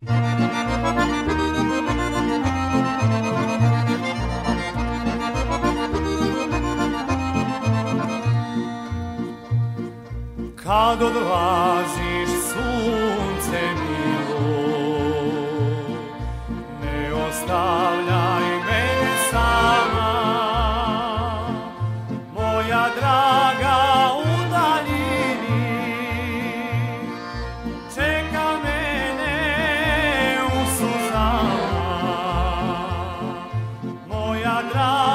Kad odlaziš sunce milo, ne ostavljaj me sama, moja draga. vendrá.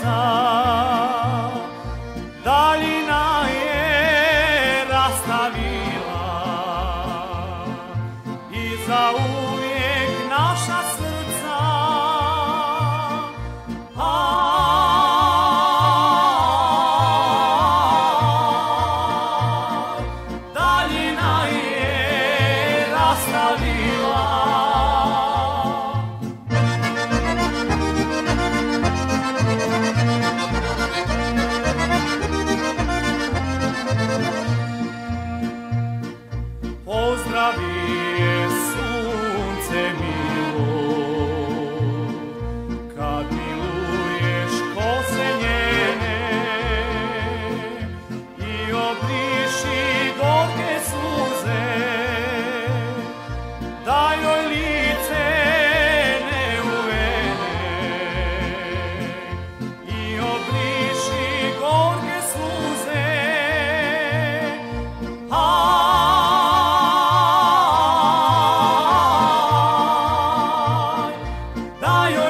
Rosa, Dalina je rastavila i za